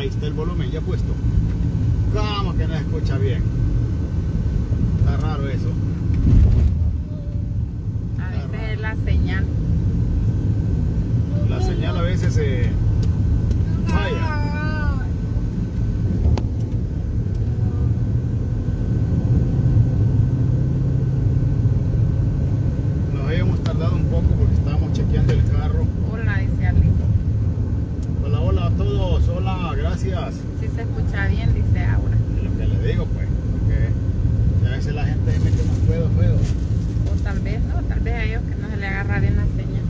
ahí está el volumen ya puesto. Vamos que no escucha bien. Está raro eso. A veces es la señal. La señal a veces se falla. se escucha bien, dice Aura. Es lo que le digo, pues, porque a veces la gente se mete un. O tal vez, ¿no? Tal vez a ellos que no se le agarra bien la señal.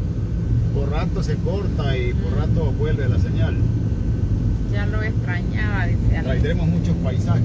Por rato se corta y por rato vuelve la señal. Ya lo extrañaba, dice Aura. Traeremos muchos paisajes.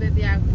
beber água.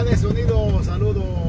Unidos. Saludos.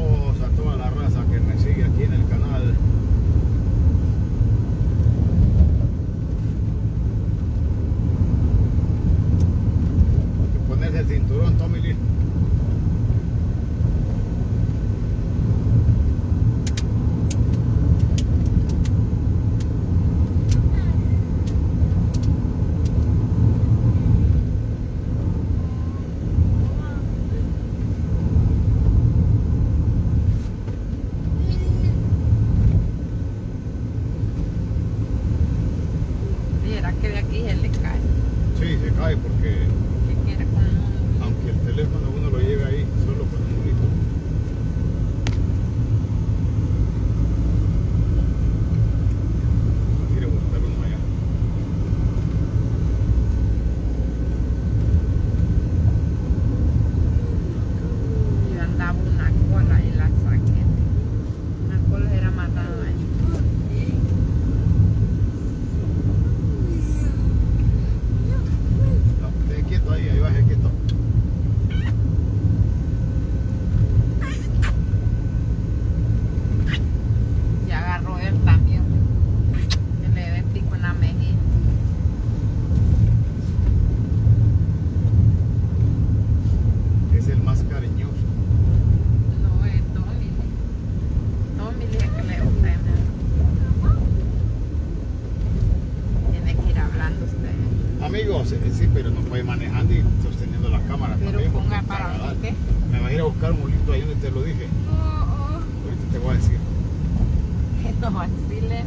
el mulito ahí donde te lo dije. Oh, oh. Ahorita te voy a decir. No, decirle.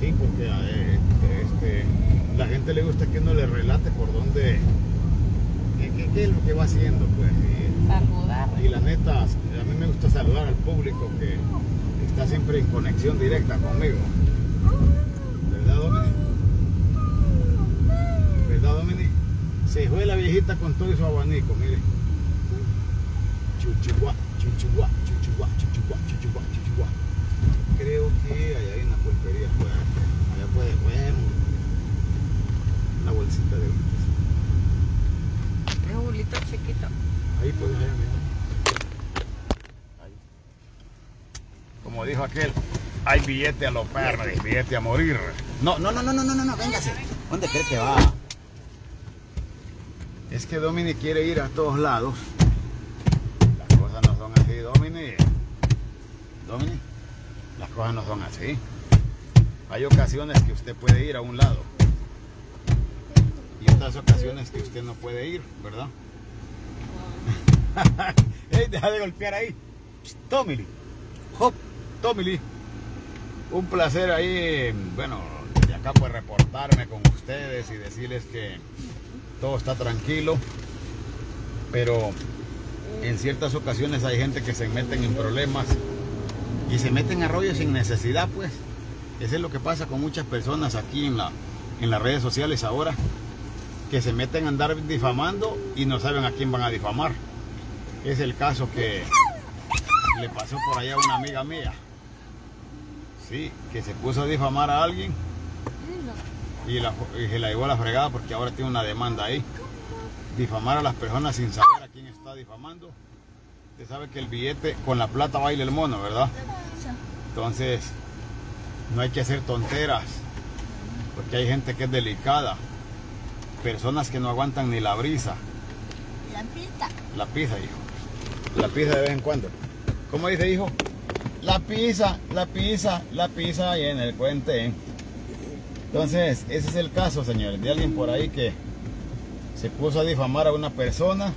Sí, porque a este, este, la gente le gusta que uno le relate por dónde, qué, es lo que va haciendo, pues. Y, saludar. Y la neta, a mí me gusta saludar al público que está siempre en conexión directa conmigo. ¿Verdad, Dominic? ¿Verdad, Dominic? Se fue la viejita con todo y su abanico, mire. Creo que allá hay una pulpería, allá puede ver una bolsita de bolitas. Es un bolito chiquito. Ahí puedes allá, mira. Ahí. Como dijo aquel, hay billete a los perros, billete a morir. No, no, no, no, no, no, no, no, véngase. ¿Dónde cree que va? Es que Dominic quiere ir a todos lados así, Domini. Domini, las cosas no son así. Hay ocasiones que usted puede ir a un lado. Y otras ocasiones que usted no puede ir, ¿verdad? ¡Ey, deja de golpear ahí! Tommy Hop, Tommy Un placer ahí, bueno, de acá pues reportarme con ustedes y decirles que todo está tranquilo. Pero en ciertas ocasiones hay gente que se meten en problemas y se meten a rollo sin necesidad, pues. Eso es lo que pasa con muchas personas aquí en, la, en las redes sociales ahora, que se meten a andar difamando y no saben a quién van a difamar. Es el caso que le pasó por allá a una amiga mía. Sí, que se puso a difamar a alguien y, se la llevó a la fregada porque ahora tiene una demanda ahí. Difamar a las personas sin saber está difamando. Usted sabe que el billete con la plata baila el mono, ¿verdad? Entonces, no hay que hacer tonteras, porque hay gente que es delicada, personas que no aguantan ni la brisa. La pizza. La pizza, hijo. La pizza de vez en cuando. ¿Cómo dice, hijo? La pizza, la pizza, la pizza ahí en el puente. Entonces, ese es el caso, señores, de alguien por ahí que se puso a difamar a una persona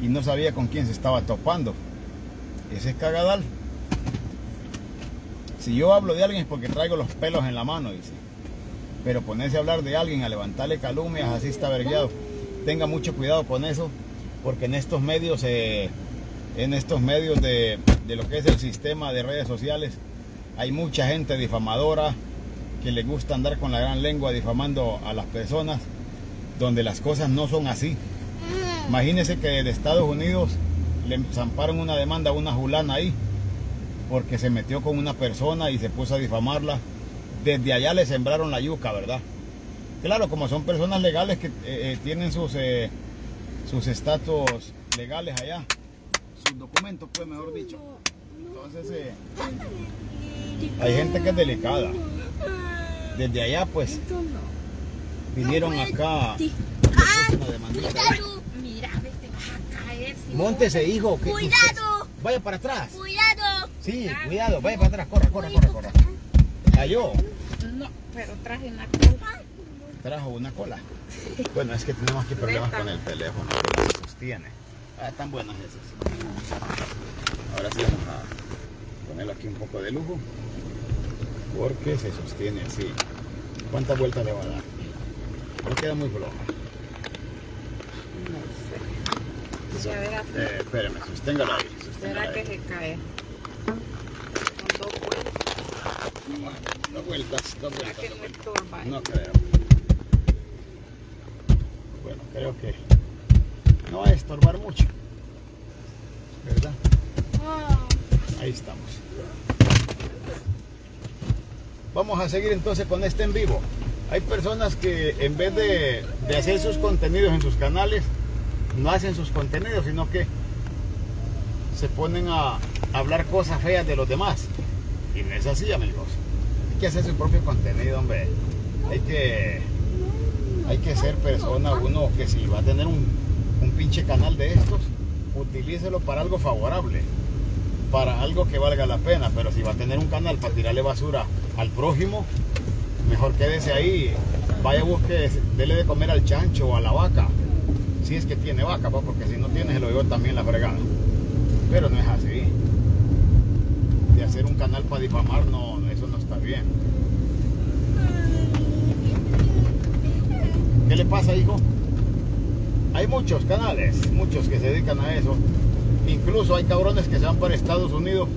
y no sabía con quién se estaba topando. Ese es cagadal. Si yo hablo de alguien es porque traigo los pelos en la mano, dice. Pero ponerse a hablar de alguien, a levantarle calumnias, así está vergueado. Tenga mucho cuidado con eso, porque en estos medios, eh, en estos medios de, de lo que es el sistema de redes sociales, hay mucha gente difamadora que le gusta andar con la gran lengua difamando a las personas, donde las cosas no son así. Imagínense que de Estados Unidos le zamparon una demanda a una julana ahí porque se metió con una persona y se puso a difamarla. Desde allá le sembraron la yuca, ¿verdad? Claro, como son personas legales que eh, eh, tienen sus eh, sus estatus legales allá, sus documentos, pues mejor dicho. Entonces, hay gente que es delicada. Desde allá, pues, vinieron acá. Vete, vas Montese, hijo. Que Cuidado. Vaya para atrás. Cuidado. Sí, cuidado, vaya para atrás, corra, corra, corra, corra. Cayó. No, pero traje una cola. Trajo una cola. Bueno, es que tenemos aquí problemas con el teléfono, que sostiene. Ah, están buenas esas. Ahora sí vamos a ponerle aquí un poco de lujo. Porque se sostiene así. ¿Cuántas vueltas le va a dar? No queda muy floja. Eh, espérame, sosténgala ahí. ¿Será que se cae? Con dos vueltas. Dos vueltas, dos vueltas. que dos no vueltas. estorba. ¿eh? No creo. Bueno, creo que no va a estorbar mucho. ¿Verdad? Ahí estamos. Vamos a seguir entonces con este en vivo. Hay personas que en vez de, de hacer sus contenidos en sus canales, no hacen sus contenidos, sino que se ponen a hablar cosas feas de los demás. Y no es así, amigos. Hay que hacer su propio contenido, hombre. Hay que, hay que ser persona, uno que si va a tener un, un pinche canal de estos, utilícelo para algo favorable, para algo que valga la pena. Pero si va a tener un canal para tirarle basura al prójimo, mejor quédese ahí. Vaya, busque, dele de comer al chancho o a la vaca. Si es que tiene vaca, pues, porque si no tiene, se lo digo también la fregada. Pero no es así. De hacer un canal para difamar, no, eso no está bien. ¿Qué le pasa, hijo? Hay muchos canales, muchos que se dedican a eso. Incluso hay cabrones que se van para Estados Unidos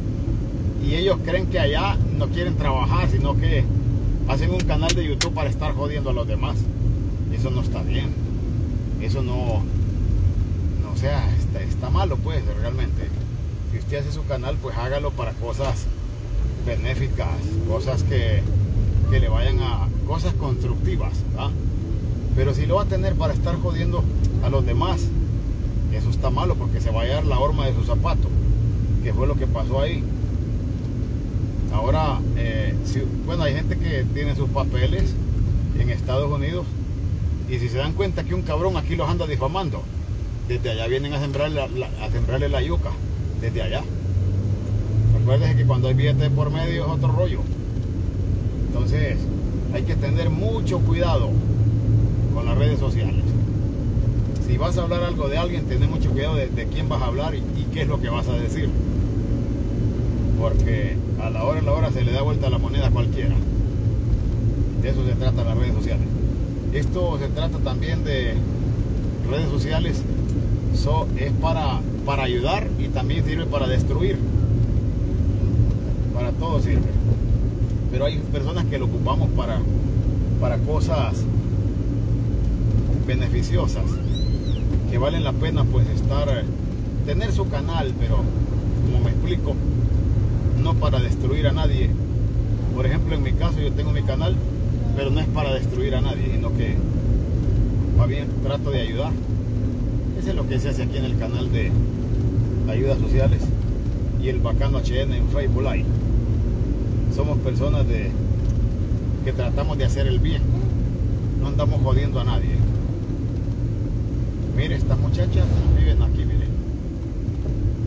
y ellos creen que allá no quieren trabajar, sino que hacen un canal de YouTube para estar jodiendo a los demás. Eso no está bien. Eso no, no sea, está, está malo pues realmente. Si usted hace su canal, pues hágalo para cosas benéficas, cosas que, que le vayan a, cosas constructivas, ¿verdad? Pero si lo va a tener para estar jodiendo a los demás, eso está malo porque se va a hallar la horma de su zapato, que fue lo que pasó ahí. Ahora, eh, si- bueno, hay gente que tiene sus papeles en Estados Unidos y si se dan cuenta que un cabrón aquí los anda difamando, desde allá vienen a sembrarle la, a sembrarle la yuca, desde allá. Recuerden que cuando hay billete por medio es otro rollo. Entonces, hay que tener mucho cuidado con las redes sociales. Si vas a hablar algo de alguien, ten mucho cuidado de, quién vas a hablar y, y qué es lo que vas a decir. Porque a la hora a la hora se le da vuelta la moneda a cualquiera. De eso se trata las redes sociales. Esto se trata también de redes sociales, so- es para, para ayudar y también sirve para destruir. Para todo sirve. Pero hay personas que lo ocupamos para, para cosas beneficiosas que valen la pena pues estar tener su canal pero como me explico no para destruir a nadie por ejemplo en mi caso yo tengo mi canal pero no es para destruir a nadie sino que más bien trato de ayudar eso es lo que se hace aquí en el canal de ayudas sociales y el bacano HN en Facebook Live somos personas de que tratamos de hacer el bien no andamos jodiendo a nadie Mire, estas muchachas viven aquí, mire.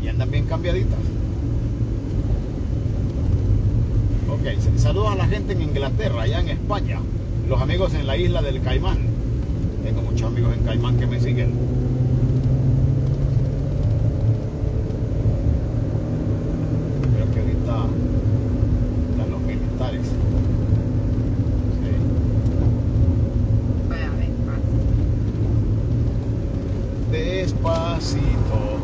Y andan bien cambiaditas. Saludos a la gente en Inglaterra, allá en España. Los amigos en la isla del Caimán. Tengo muchos amigos en Caimán que me siguen. Creo que ahorita están los militares. Sí. Vaya despacio. Despacito.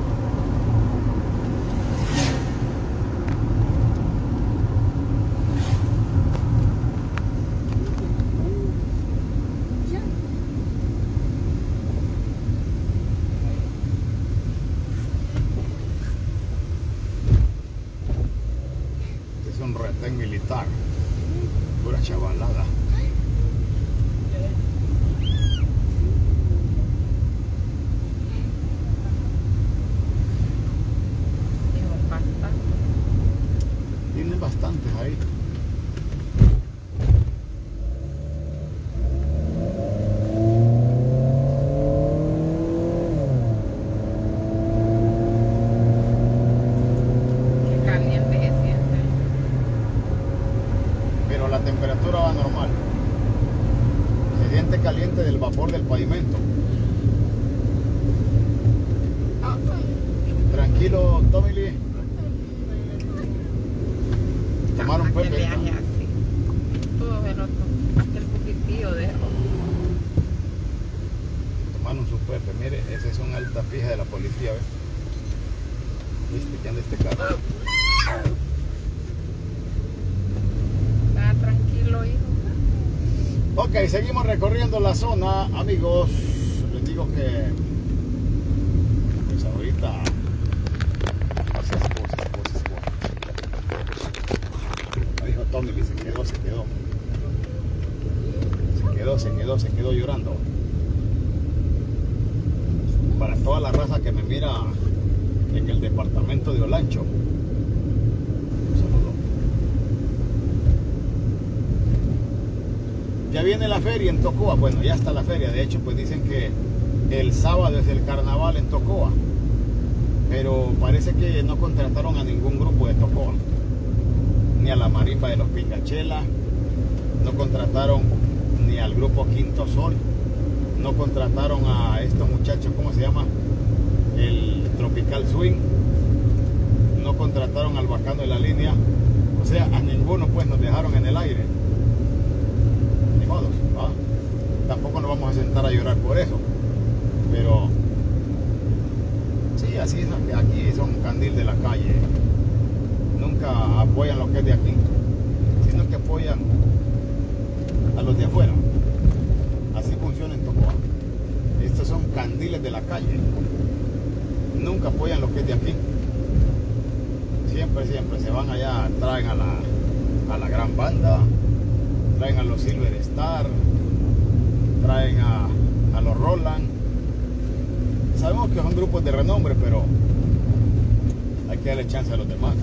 Este es un retén militar. Pura chavalada. Digo, bastante. Tienen bastantes ahí. Qué caliente se siente. pero la temperatura va normal. Se siente caliente del vapor del pavimento. Tranquilo, Tommy Lee. Tomar un pepe. Tomaron su pepe. Mire, ese es un alta fija de la policía, ¿ves? ¿Viste que anda este carro? Está tranquilo, hijo. Ok, seguimos recorriendo la zona, amigos. Les digo que pues ahorita cosas, cosas, cosas, dijo Tommy que se quedó, se quedó. Se quedó, se quedó, se quedó llorando. Para toda la raza que me mira en el departamento de Olancho. Un saludo. Ya viene la feria en Tocoa. Bueno, ya está la feria. De hecho, pues dicen que el sábado es el carnaval en Tocoa. Pero parece que no contrataron a ningún grupo de Tocoa. Ni a la marimba de los Pingachela. No contrataron ni al grupo Quinto Sol. No contrataron a estos muchachos, ¿cómo se llama? El Tropical Swing. No contrataron al bacano de la línea. O sea, a ninguno pues nos dejaron en el aire ni modo, ¿va? Tampoco nos vamos a sentar a llorar por eso. Pero sí, así es, aquí son candil de la calle. Nunca apoyan lo que es de aquí, sino que apoyan a los de afuera. Así funciona en Tocoa. Estos son candiles de la calle. Nunca apoyan lo que es de aquí. Siempre, siempre se van allá, traen a la, a la gran banda, traen a los Silver Star, traen a, a los Roland. Sabemos que son grupos de renombre, pero hay que darle chance a los demás.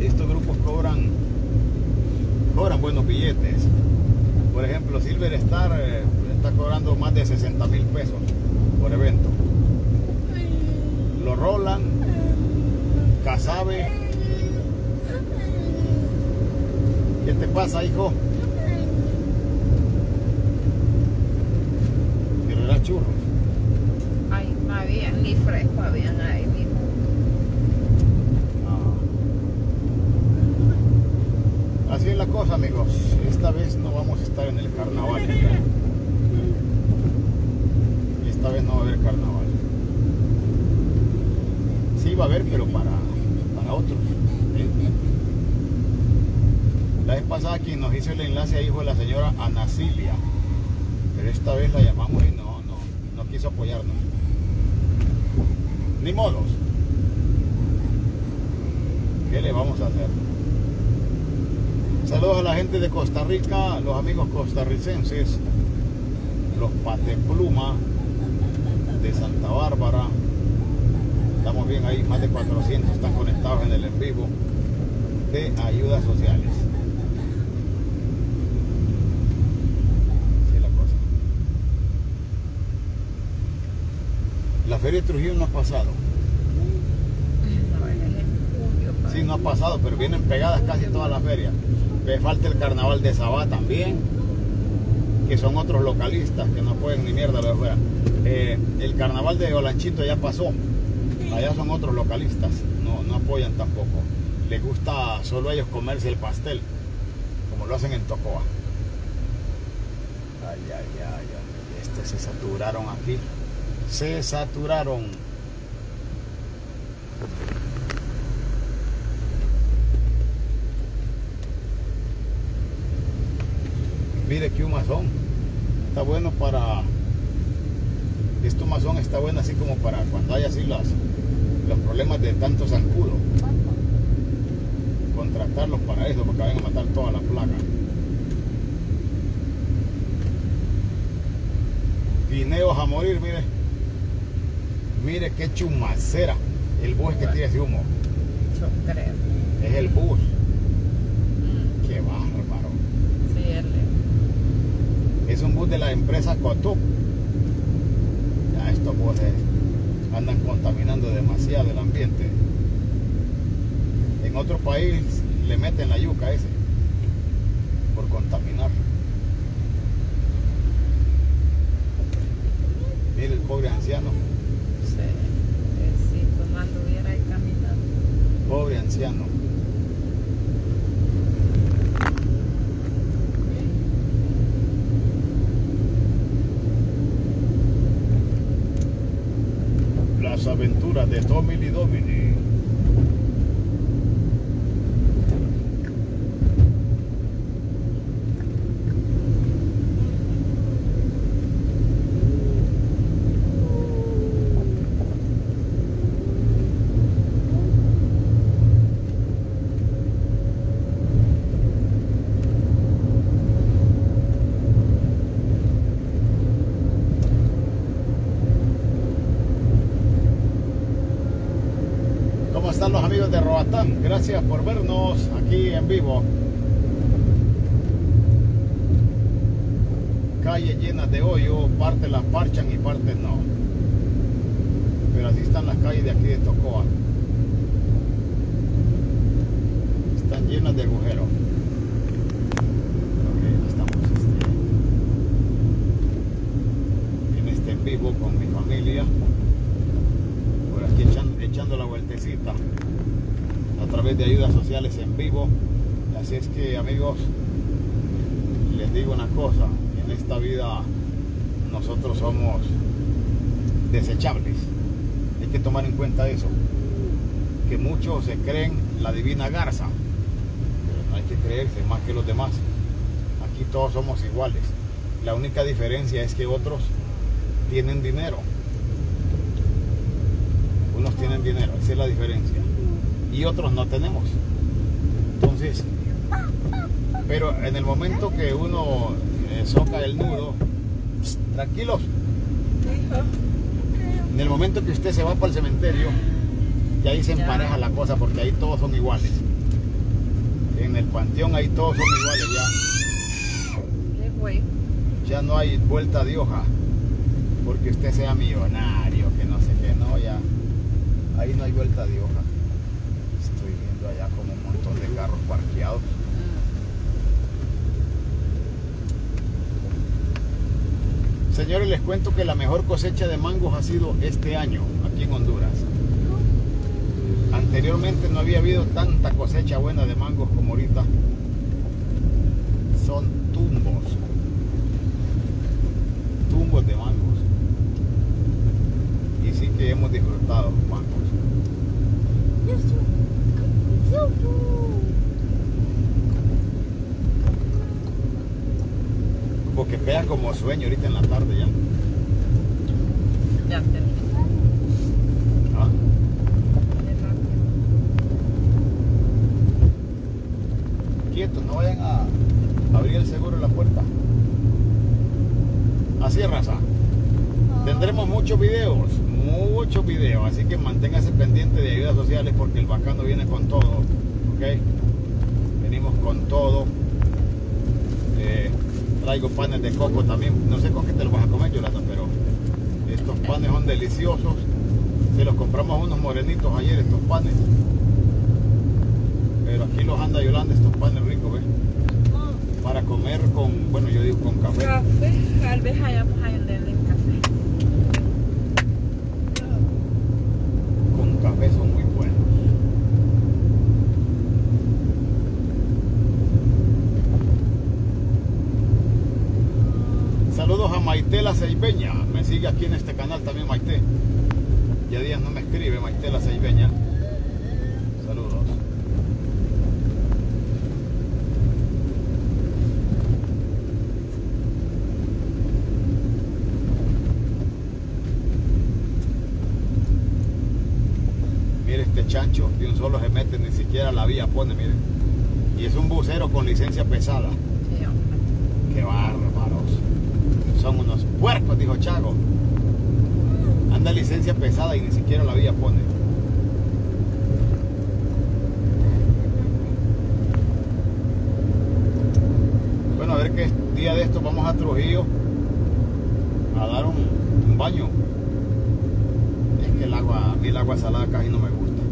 estos grupos cobran, cobran buenos billetes. Por ejemplo, Silver Star eh, está cobrando más de 60 mil pesos por evento. Lo rolan, Casabe. ¿Qué te pasa, hijo? Quiero ir a churros. Ay, no habían ni fresco, habían ahí mismo. Ah. Así es la cosa, amigos. Esta vez no vamos a estar en el carnaval. Esta vez no va a haber carnaval. Sí va a haber, pero para, para otros. La vez pasada quien nos hizo el enlace ahí fue la señora Ana Cilia. Pero esta vez la llamamos y no apoyarnos. Ni modos. ¿Qué le vamos a hacer? Saludos a la gente de Costa Rica, los amigos costarricenses, los Patepluma de Santa Bárbara. Estamos bien ahí, más de 400 están conectados en el en vivo de ayudas sociales. Así es la cosa. La feria de Trujillo no ha pasado. Sí, no ha pasado, pero vienen pegadas casi todas las ferias. Me falta el carnaval de Sabá también, que son otros localistas que no pueden ni mierda afuera. Eh, el carnaval de Olanchito ya pasó, allá son otros localistas, no, no apoyan tampoco. Les gusta solo a ellos comerse el pastel, como lo hacen en Tocoa. Ay, ay, ay, hombre, este se saturaron aquí. Se saturaron. Mire que un mazón. Está bueno para. Esto mazón está bueno así como para cuando hay así las, los problemas de tanto zancudo. Contratarlos para eso, porque vayan a matar toda la plaga. Guineos a morir, mire. Mire qué chumacera. El bus que tira ese humo. Yo creo. Es el bus. Mm, Qué bárbaro. Sí, él Es un bus de la empresa Cotuc. Ya estos buses andan contaminando demasiado el ambiente. En otro país le meten la yuca ese por contaminar. Mire el pobre anciano, sí. Eh, Si pues no anduviera ahí caminando. Pobre anciano. Las aventuras de Domini Domini. ¿Cómo están los amigos de Roatán? Gracias por vernos aquí en vivo. Calles llenas de hoyo, parte las parchan y partes no. Pero así están las calles de aquí de Tocoa. Están llenas de agujeros. Ok, aquí estamos este, en este en vivo con mi familia por aquí echando, echando la vueltecita a través de en vivo. Así es que amigos, les digo una cosa, en esta vida nosotros somos desechables. Hay que tomar en cuenta eso. Que muchos se creen la divina garza, pero no hay que creerse más que los demás. Aquí todos somos iguales. La única diferencia es que otros tienen dinero unos tienen dinero, esa es la diferencia. Y otros no tenemos. Pero en el momento que uno eh, soca el nudo, tranquilos, en el momento que usted se va para el cementerio, y ahí se empareja la cosa porque ahí todos son iguales. en el panteón ahí todos son iguales ya. Ya no hay vuelta de hoja. Porque usted sea millonario, que no sé qué, no, ya. Ahí no hay vuelta de hoja. Viendo allá como un montón de carros parqueados. Señores, les cuento que la mejor cosecha de mangos ha sido este año aquí en Honduras. Anteriormente no había habido tanta cosecha buena de mangos como ahorita. Son tumbos. Tumbos de mangos. Y sí que hemos disfrutado los mangos. Porque pega como sueño ahorita en la tarde ya. Ya. Ah. Quietos, no vayan a abrir el seguro en la puerta. Así es, raza. Tendremos muchos videos, muchos videos, así que manténgase pendiente de ayudas sociales porque el bacano viene con todo, ¿ok? Venimos con todo. Eh, traigo panes de coco también, no sé con qué te los vas a comer, Yolanda, pero estos panes son deliciosos. Se los compramos a unos morenitos ayer, estos panes. Pero aquí los anda Yolanda, estos panes ricos, ¿ves? Para comer con, bueno, yo digo con café. Café, tal vez hayamos ahí en el café. Con son muy buenos. Saludos a Maite la Ceibeña. Me sigue aquí en este canal también Maite. Ya días no me escribe Maite la Ceibeña. Saludos. Chancho, de un solo se mete, ni siquiera la vía pone, miren. Y es un bucero con licencia pesada. Sí, hombre. ¡Qué bárbaros! Son unos puercos, dijo Chago. Anda licencia pesada y ni siquiera la vía pone. Bueno, a ver qué día de esto vamos a Trujillo a dar un, un baño. Es que el agua, a mí el agua salada casi no me gusta.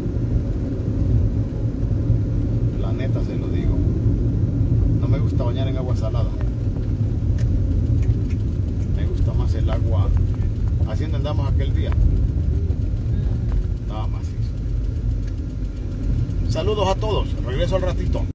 La neta se lo digo. No me bañar en agua salada. Me gusta más el agua. Así andamos aquel día. Nada más. Saludos a todos. Regreso al ratito.